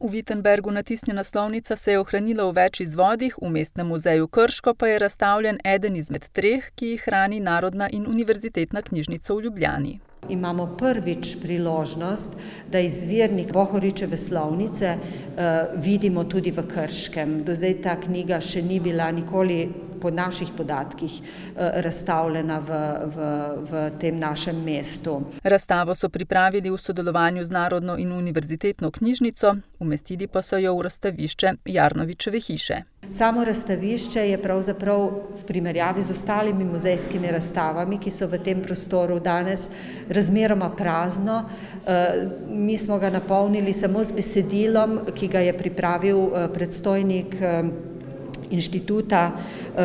V Wittenbergu natisnjena slovnica se je ohranila v več izvodih, v Mestnem muzeju Krško pa je razstavljen eden izmed treh, ki jih hrani Narodna in univerzitetna knjižnica v Ljubljani. Imamo prvič priložnost, da izvirnik Bohoričeve slovnice vidimo tudi v Krškem. Do zdaj ta knjiga še ni bila nikoli po naših podatkih razstavljena v, v, v tem našem mestu. Razstavo so pripravili v sodelovanju z Narodno in univerzitetno knjižnico, umestili pa so jo v razstavišče Jarnovičeve hiše. Samo razstavišče je pravzaprav v primerjavi z ostalimi muzejskimi razstavami, ki so v tem prostoru danes, razmeroma prazno. Mi smo ga napolnili samo z besedilom, ki ga je pripravil predstojnik Inštituta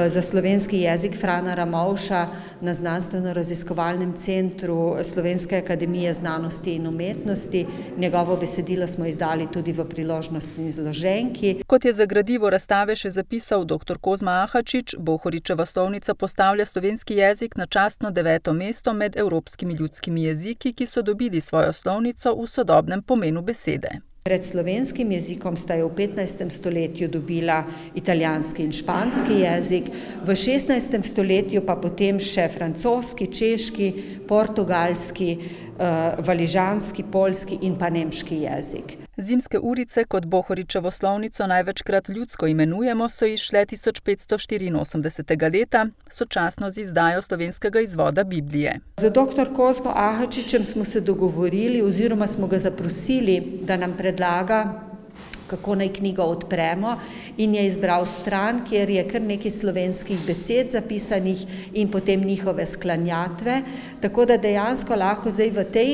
za slovenski jezik Frana Ramovša na Znanstvenoraziskovalnem centru Slovenske akademije znanosti in umetnosti. Njegovo besedilo smo izdali tudi v priložnostni zloženki. Kot je za gradivo razstave še zapisal doktor Kozma Ahačič, Bohoričeva slovnica postavlja slovenski jezik na častno deveto mesto med evropskimi ljudskimi jeziki, ki so dobili svojo slovnico v sodobnem pomenu besede. Pred slovenskim jezikom sta jo v petnajstem stoletju dobila italijanski in španski jezik, v šestnajstem stoletju pa potem še francoski, češki, portugalski, valižanski, poljski in pa nemški jezik. Zimske urice, kot Bohoričevo slovnico največkrat ljudsko imenujemo, so izšle tisoč petsto štiriinosemdesetega leta, sočasno z izdajo slovenskega izvoda Biblije. Z doktor Kozmo Ahačičem smo se dogovorili oziroma smo ga zaprosili, da nam predlaga, kako naj knjigo odpremo, in je izbral stran, kjer je kar nekaj slovenskih besed zapisanih in potem njihove sklanjatve. Tako da dejansko lahko zdaj v tej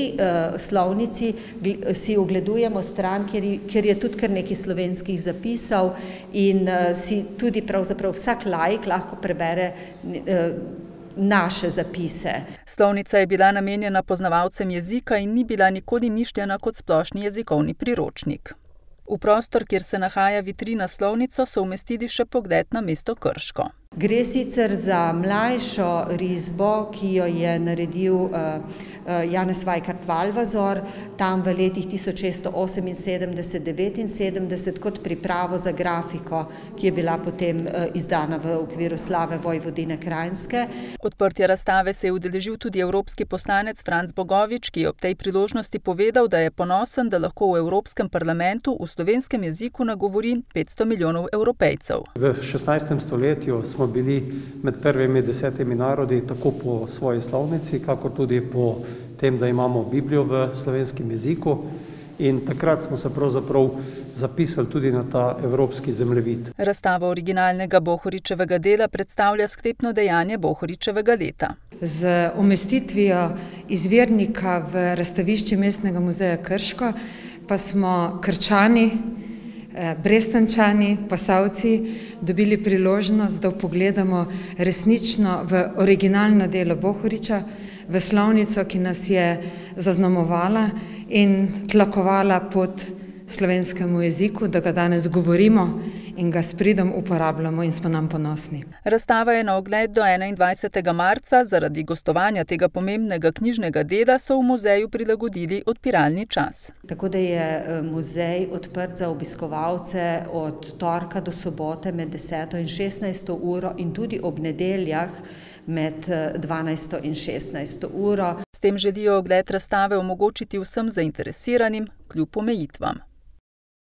slovnici si ogledujemo stran, kjer, kjer je tudi kar nekaj slovenskih zapisov, in si tudi pravzaprav vsak laik lahko prebere naše zapise. Slovnica je bila namenjena poznavalcem jezika in ni bila nikoli mišljena kot splošni jezikovni priročnik. V prostor, kjer se nahaja vitrina s slovnico, so umestili še pogled na mesto Krško. Gre sicer za mlajšo risbo, ki jo je naredil Janez Vajkard Valvazor tam v letih tisoč šeststo oseminsedemdeset, devetinsedemdeset kot pripravo za grafiko, ki je bila potem izdana v okviru Slave vojvodine Kranjske. Odprtja razstave se je udeležil tudi evropski poslanec Franc Bogovič, ki je ob tej priložnosti povedal, da je ponosen, da lahko v Evropskem parlamentu v slovenskem jeziku nagovori petsto milijonov Evropejcev. V šestnajstem stoletju smo bili med prvimi desetimi narodi tako po svoji slovnici kakor tudi po tem, da imamo Biblijo v slovenskem jeziku. In takrat smo se pravzaprav zapisali tudi na ta evropski zemljevid. Razstava originalnega Bohoričevega dela predstavlja sklepno dejanje Bohoričevega leta. Z umestitvijo izvirnika v razstavišče Mestnega muzeja Krško pa smo Krčani, Brestanjčani, Posavci dobili priložnost, da vpogledamo resnično v originalno delo Bohoriča, v slovnico, ki nas je zaznamovala in tlakovala pot slovenskemu jeziku, da ga danes govorimo in ga s pridom uporabljamo in smo nanj ponosni. Razstava je na ogled do enaindvajsetega marca, zaradi gostovanja tega pomembnega knjižnega dela so v muzeju prilagodili odpiralni čas. Tako da je muzej odprt za obiskovalce od torka do sobote med deseto in šestnajsto uro in tudi ob nedeljah med dvanajsto in šestnajsto uro. S tem želijo ogled razstave omogočiti vsem zainteresiranim, kljub omejitvam.